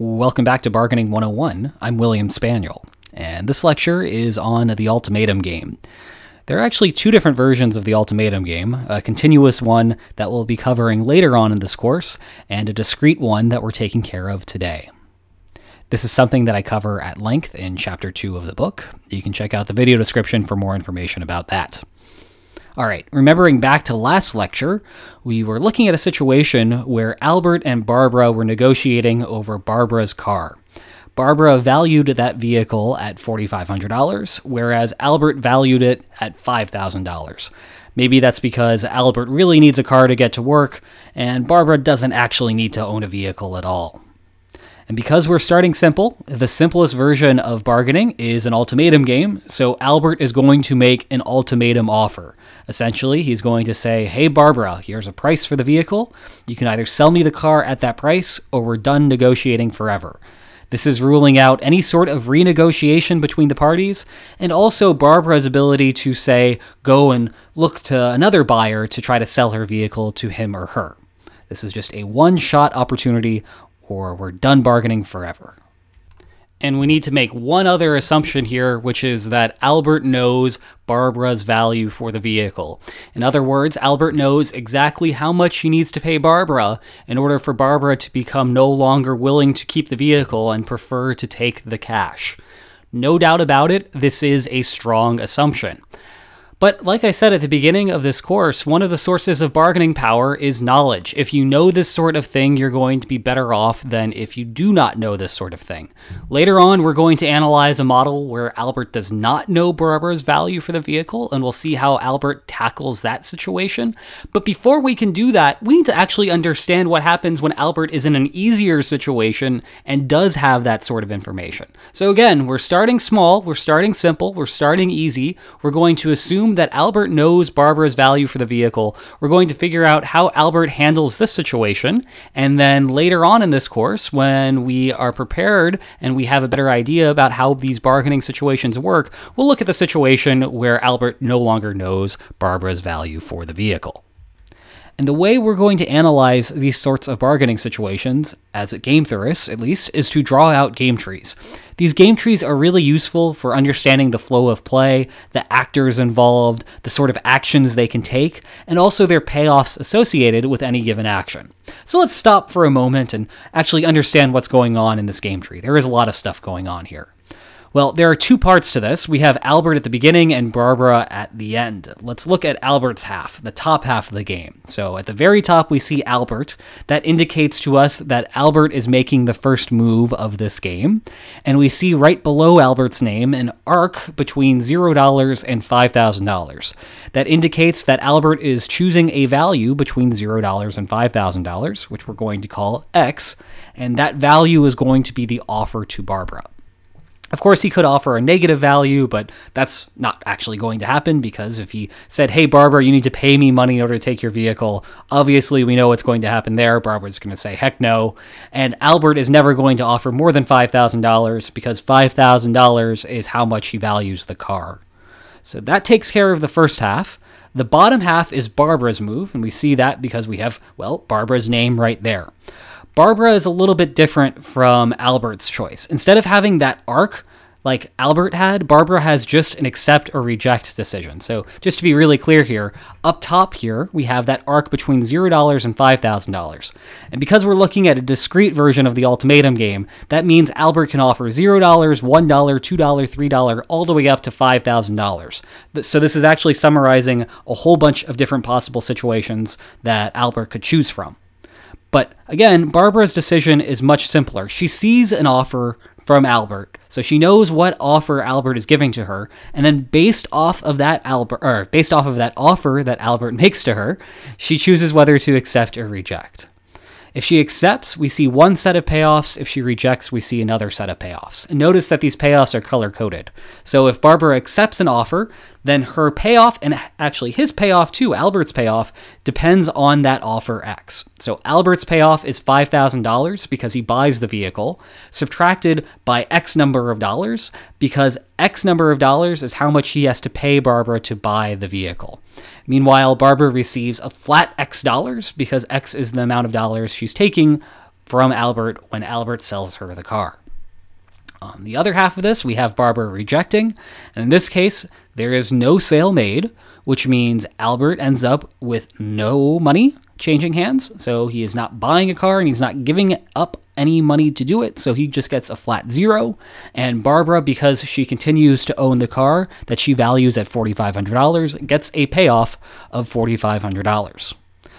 Welcome back to Bargaining 101. I'm William Spaniel, and this lecture is on the ultimatum game. There are actually two different versions of the ultimatum game a continuous one that we'll be covering later on in this course, and a discrete one that we're taking care of today. This is something that I cover at length in Chapter 2 of the book. You can check out the video description for more information about that. All right, remembering back to last lecture, we were looking at a situation where Albert and Barbara were negotiating over Barbara's car. Barbara valued that vehicle at $4,500, whereas Albert valued it at $5,000. Maybe that's because Albert really needs a car to get to work, and Barbara doesn't actually need to own a vehicle at all. And because we're starting simple, the simplest version of bargaining is an ultimatum game. So Albert is going to make an ultimatum offer. Essentially, he's going to say, Hey, Barbara, here's a price for the vehicle. You can either sell me the car at that price or we're done negotiating forever. This is ruling out any sort of renegotiation between the parties, and also Barbara's ability to say, go and look to another buyer to try to sell her vehicle to him or her. This is just a one shot opportunity, or we're done bargaining forever. And we need to make one other assumption here, which is that Albert knows Barbara's value for the vehicle. In other words, Albert knows exactly how much he needs to pay Barbara in order for Barbara to become no longer willing to keep the vehicle and prefer to take the cash. No doubt about it, this is a strong assumption. But like I said at the beginning of this course, one of the sources of bargaining power is knowledge. If you know this sort of thing, you're going to be better off than if you do not know this sort of thing. Later on, we're going to analyze a model where Albert does not know Barbara's value for the vehicle, and we'll see how Albert tackles that situation. But before we can do that, we need to actually understand what happens when Albert is in an easier situation and does have that sort of information. So again, we're starting small, we're starting simple, we're starting easy. We're going to assume assume that Albert knows Barbara's value for the vehicle. We're going to figure out how Albert handles this situation. And then later on in this course, when we are prepared and we have a better idea about how these bargaining situations work, we'll look at the situation where Albert no longer knows Barbara's value for the vehicle. And the way we're going to analyze these sorts of bargaining situations, as game theorists at least, is to draw out game trees. These game trees are really useful for understanding the flow of play, the actors involved, the sort of actions they can take, and also their payoffs associated with any given action. So let's stop for a moment and actually understand what's going on in this game tree. There is a lot of stuff going on here. Well, there are two parts to this. We have Albert at the beginning and Barbara at the end. Let's look at Albert's half, the top half of the game. So at the very top, we see Albert. That indicates to us that Albert is making the first move of this game. And we see right below Albert's name an arc between $0 and $5,000. That indicates that Albert is choosing a value between $0 and $5,000, which we're going to call X. And that value is going to be the offer to Barbara. Of course, he could offer a negative value, but that's not actually going to happen because if he said, Hey, Barbara, you need to pay me money in order to take your vehicle, obviously we know what's going to happen there. Barbara's going to say, Heck no. And Albert is never going to offer more than $5,000 because $5,000 is how much he values the car. So that takes care of the first half. The bottom half is Barbara's move, and we see that because we have, well, Barbara's name right there. Barbara is a little bit different from Albert's choice. Instead of having that arc like Albert had, Barbara has just an accept or reject decision. So, just to be really clear here, up top here, we have that arc between $0 and $5,000. And because we're looking at a discrete version of the ultimatum game, that means Albert can offer $0, $1, $2, $3, all the way up to $5,000. So, this is actually summarizing a whole bunch of different possible situations that Albert could choose from. But again, Barbara's decision is much simpler. She sees an offer from Albert, so she knows what offer Albert is giving to her, and then based off of that Albert or based off of that offer that Albert makes to her, she chooses whether to accept or reject. If she accepts, we see one set of payoffs. If she rejects, we see another set of payoffs. Notice that these payoffs are color coded. So if Barbara accepts an offer, then her payoff, and actually his payoff too, Albert's payoff, depends on that offer X. So Albert's payoff is $5,000 because he buys the vehicle, subtracted by X number of dollars because X number of dollars is how much he has to pay Barbara to buy the vehicle. Meanwhile, Barbara receives a flat X dollars because X is the amount of dollars she's taking from Albert when Albert sells her the car. On the other half of this, we have Barbara rejecting, and in this case, there is no sale made, which means Albert ends up with no money changing hands. So he is not buying a car and he's not giving up any money to do it. So he just gets a flat zero. And Barbara, because she continues to own the car that she values at $4,500, gets a payoff of $4,500.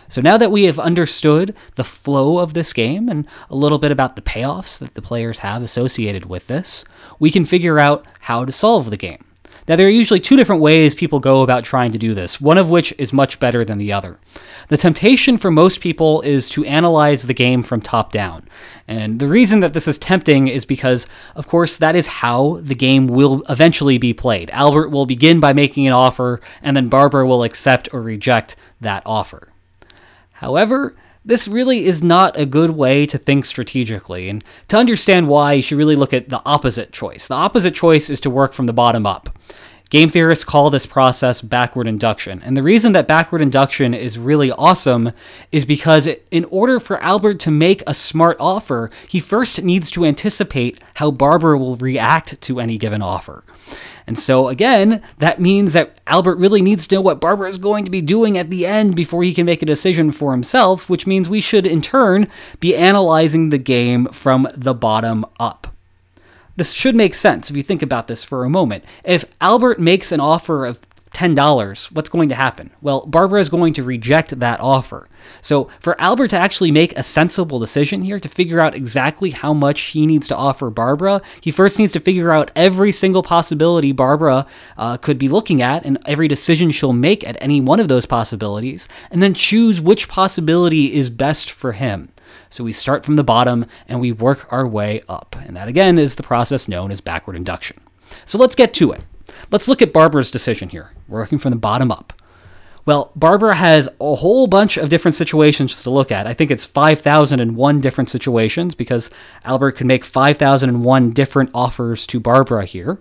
So now that we have understood the flow of this game and a little bit about the payoffs that the players have associated with this, we can figure out how to solve the game. Now, there are usually two different ways people go about trying to do this, one of which is much better than the other. The temptation for most people is to analyze the game from top down. And the reason that this is tempting is because, of course, that is how the game will eventually be played. Albert will begin by making an offer, and then Barbara will accept or reject that offer. However, this really is not a good way to think strategically, and to understand why, you should really look at the opposite choice. The opposite choice is to work from the bottom up. Game theorists call this process backward induction. And the reason that backward induction is really awesome is because in order for Albert to make a smart offer, he first needs to anticipate how Barbara will react to any given offer. And so, again, that means that Albert really needs to know what Barbara is going to be doing at the end before he can make a decision for himself, which means we should, in turn, be analyzing the game from the bottom up. This should make sense if you think about this for a moment. If Albert makes an offer of $10, what's going to happen? Well, Barbara is going to reject that offer. So, for Albert to actually make a sensible decision here, to figure out exactly how much he needs to offer Barbara, he first needs to figure out every single possibility Barbara uh, could be looking at and every decision she'll make at any one of those possibilities, and then choose which possibility is best for him. So we start from the bottom and we work our way up. And that again is the process known as backward induction. So let's get to it. Let's look at Barbara's decision here, We're working from the bottom up. Well, Barbara has a whole bunch of different situations to look at. I think it's 5,001 different situations because Albert could make 5,001 different offers to Barbara here.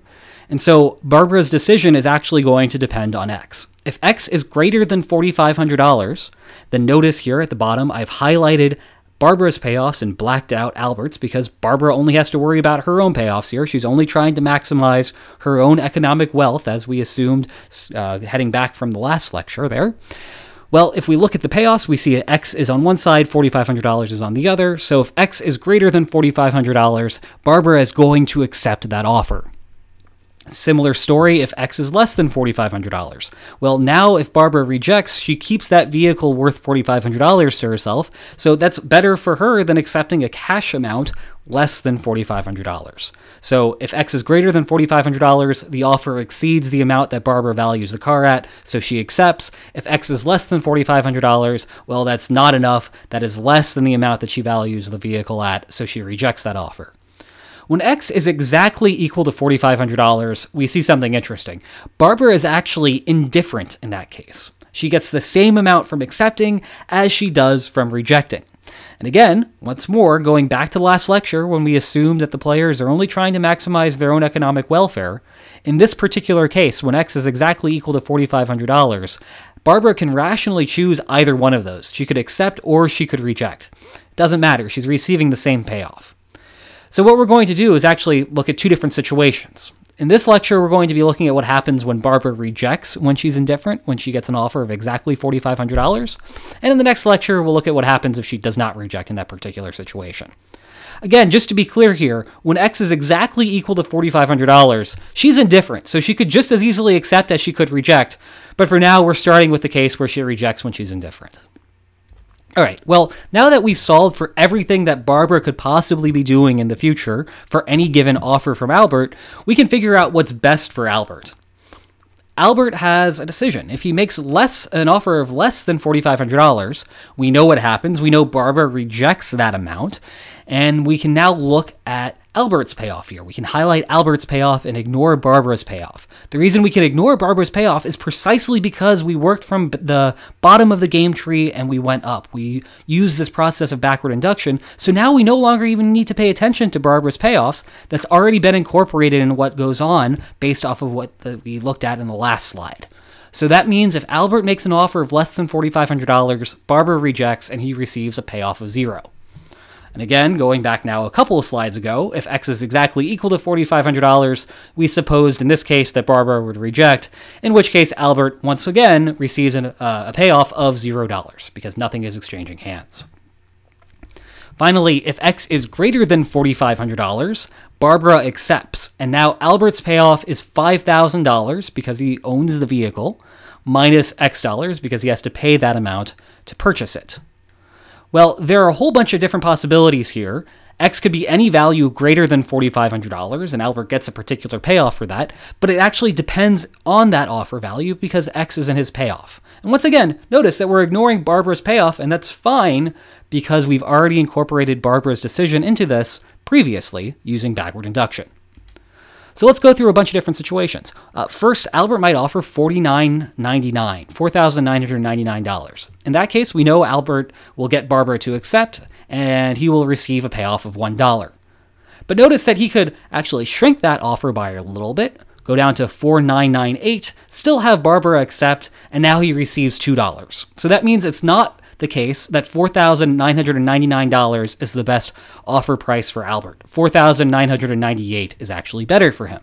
And so Barbara's decision is actually going to depend on X. If X is greater than $4,500, then notice here at the bottom I've highlighted Barbara's payoffs and blacked out Albert's because Barbara only has to worry about her own payoffs here. She's only trying to maximize her own economic wealth, as we assumed uh, heading back from the last lecture there. Well, if we look at the payoffs, we see X is on one side, $4,500 is on the other. So if X is greater than $4,500, Barbara is going to accept that offer. Similar story if X is less than $4,500. Well, now if Barbara rejects, she keeps that vehicle worth $4,500 to herself, so that's better for her than accepting a cash amount less than $4,500. So if X is greater than $4,500, the offer exceeds the amount that Barbara values the car at, so she accepts. If X is less than $4,500, well, that's not enough. That is less than the amount that she values the vehicle at, so she rejects that offer. When X is exactly equal to $4,500, we see something interesting. Barbara is actually indifferent in that case. She gets the same amount from accepting as she does from rejecting. And again, once more, going back to last lecture when we assumed that the players are only trying to maximize their own economic welfare, in this particular case, when X is exactly equal to $4,500, Barbara can rationally choose either one of those. She could accept or she could reject. It doesn't matter, she's receiving the same payoff. So, what we're going to do is actually look at two different situations. In this lecture, we're going to be looking at what happens when Barbara rejects when she's indifferent, when she gets an offer of exactly $4,500. And in the next lecture, we'll look at what happens if she does not reject in that particular situation. Again, just to be clear here, when X is exactly equal to $4,500, she's indifferent, so she could just as easily accept as she could reject. But for now, we're starting with the case where she rejects when she's indifferent. All right, well, now that we've solved for everything that Barbara could possibly be doing in the future for any given offer from Albert, we can figure out what's best for Albert. Albert has a decision. If he makes less an offer of less than $4500, we know what happens. We know Barbara rejects that amount, and we can now look at Albert's payoff here. We can highlight Albert's payoff and ignore Barbara's payoff. The reason we can ignore Barbara's payoff is precisely because we worked from the bottom of the game tree and we went up. We used this process of backward induction, so now we no longer even need to pay attention to Barbara's payoffs. That's already been incorporated in what goes on based off of what the, we looked at in the last slide. So that means if Albert makes an offer of less than $4,500, Barbara rejects and he receives a payoff of zero. And again, going back now a couple of slides ago, if X is exactly equal to $4,500, we supposed in this case that Barbara would reject, in which case Albert once again receives an, uh, a payoff of $0 because nothing is exchanging hands. Finally, if X is greater than $4,500, Barbara accepts, and now Albert's payoff is $5,000 because he owns the vehicle, minus X dollars because he has to pay that amount to purchase it. Well, there are a whole bunch of different possibilities here. X could be any value greater than $4,500, and Albert gets a particular payoff for that, but it actually depends on that offer value because X is in his payoff. And once again, notice that we're ignoring Barbara's payoff, and that's fine because we've already incorporated Barbara's decision into this previously using backward induction. So let's go through a bunch of different situations. Uh, first, Albert might offer $49.99, $4,999. In that case, we know Albert will get Barbara to accept, and he will receive a payoff of $1. But notice that he could actually shrink that offer by a little bit, go down to 4998, still have Barbara accept, and now he receives $2. So that means it's not the case that $4,999 is the best offer price for Albert. 4,998 is actually better for him.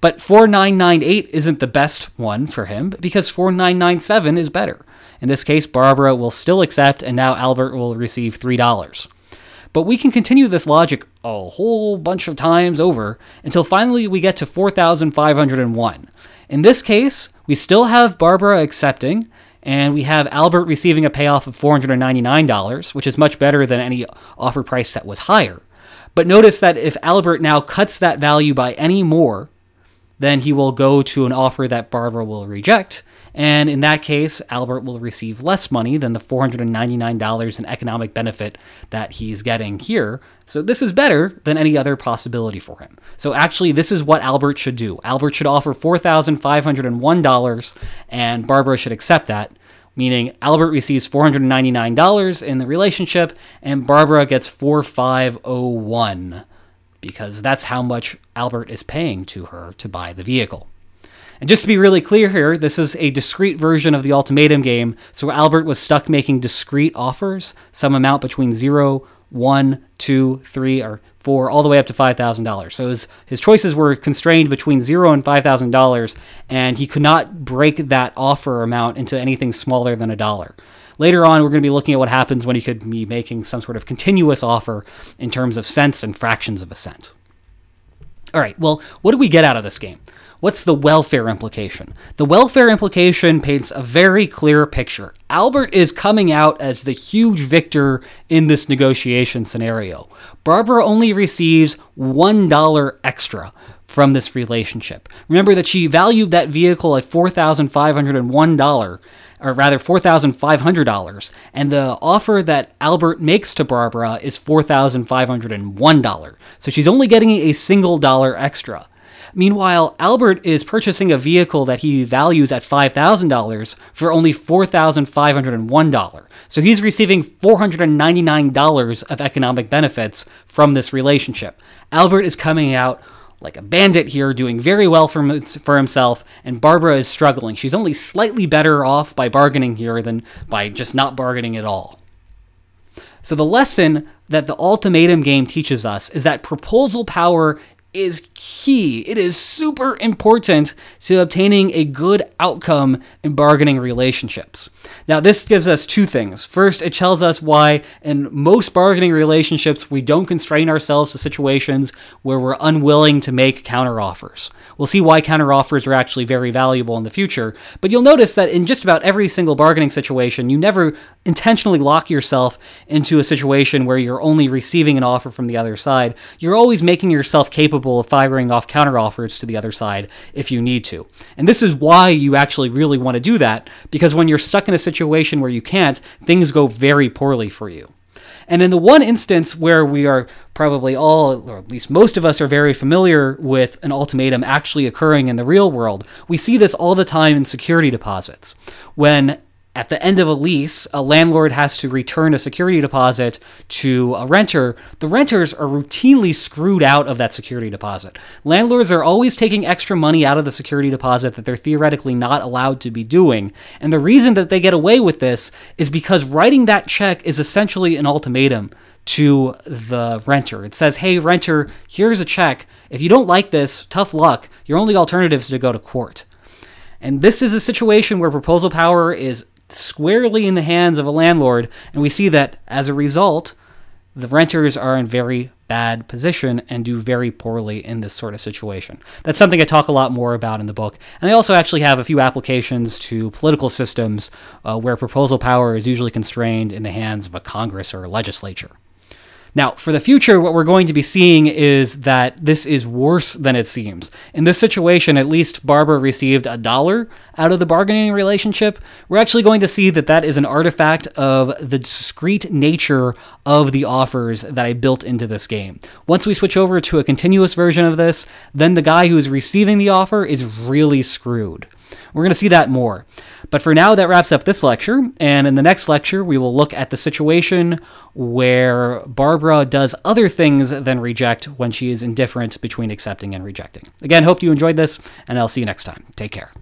But 4998 isn't the best one for him because 4997 is better. In this case, Barbara will still accept, and now Albert will receive $3. But we can continue this logic a whole bunch of times over until finally we get to 4,501. In this case, we still have Barbara accepting, and we have Albert receiving a payoff of $499, which is much better than any offer price that was higher. But notice that if Albert now cuts that value by any more, then he will go to an offer that Barbara will reject. And in that case, Albert will receive less money than the $499 in economic benefit that he's getting here. So this is better than any other possibility for him. So actually, this is what Albert should do. Albert should offer $4,501, and Barbara should accept that. Meaning Albert receives $499 in the relationship, and Barbara gets $4,501 because that's how much Albert is paying to her to buy the vehicle. And just to be really clear here, this is a discrete version of the ultimatum game, so Albert was stuck making discrete offers, some amount between 0, 1, 2, 3, or 4, all the way up to $5,000. So his, his choices were constrained between 0 and $5,000, and he could not break that offer amount into anything smaller than a dollar. Later on, we're going to be looking at what happens when he could be making some sort of continuous offer in terms of cents and fractions of a cent. All right, well, what do we get out of this game? What's the welfare implication? The welfare implication paints a very clear picture. Albert is coming out as the huge victor in this negotiation scenario. Barbara only receives $1 extra from this relationship. Remember that she valued that vehicle at $4,501 or rather $4,500, and the offer that Albert makes to Barbara is $4,501. So she's only getting a single dollar extra. Meanwhile, Albert is purchasing a vehicle that he values at $5,000 for only $4,501. So he's receiving $499 of economic benefits from this relationship. Albert is coming out like a bandit here, doing very well for, for himself, and Barbara is struggling. She's only slightly better off by bargaining here than by just not bargaining at all. So, the lesson that the ultimatum game teaches us is that proposal power is key. It is super important to obtaining a good outcome in bargaining relationships. Now, this gives us two things. First, it tells us why in most bargaining relationships we don't constrain ourselves to situations where we're unwilling to make counteroffers. We'll see why counteroffers are actually very valuable in the future, but you'll notice that in just about every single bargaining situation, you never intentionally lock yourself into a situation where you're only receiving an offer from the other side. You're always making yourself capable capable of firing off counteroffers to the other side if you need to. And this is why you actually really want to do that, because when you're stuck in a situation where you can't, things go very poorly for you. And in the one instance where we are probably all, or at least most of us, are very familiar with an ultimatum actually occurring in the real world, we see this all the time in security deposits. When at the end of a lease, a landlord has to return a security deposit to a renter. The renters are routinely screwed out of that security deposit. Landlords are always taking extra money out of the security deposit that they're theoretically not allowed to be doing. And the reason that they get away with this is because writing that check is essentially an ultimatum to the renter. It says, hey, renter, here's a check. If you don't like this, tough luck. Your only alternative is to go to court. And this is a situation where proposal power is squarely in the hands of a landlord, and we see that as a result, the renters are in very bad position and do very poorly in this sort of situation. That's something I talk a lot more about in the book. And I also actually have a few applications to political systems uh, where proposal power is usually constrained in the hands of a Congress or a legislature. Now, for the future, what we're going to be seeing is that this is worse than it seems. In this situation, at least Barbara received a dollar out of the bargaining relationship. We're actually going to see that that is an artifact of the discrete nature of the offers that I built into this game. Once we switch over to a continuous version of this, then the guy who's receiving the offer is really screwed. We're going to see that more. But for now, that wraps up this lecture. And in the next lecture, we will look at the situation where Barbara does other things than reject when she is indifferent between accepting and rejecting. Again, hope you enjoyed this, and I'll see you next time. Take care.